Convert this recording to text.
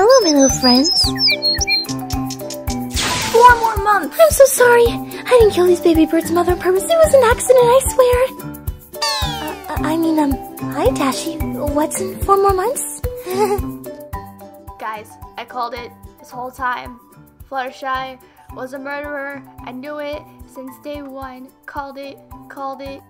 Hello, my little friends. Four more months! I'm so sorry. I didn't kill these baby birds, Mother, on purpose. It was an accident, I swear. Uh, uh I mean, um, hi, Dashi. What's in four more months? Guys, I called it this whole time. Fluttershy was a murderer. I knew it since day one. Called it, called it.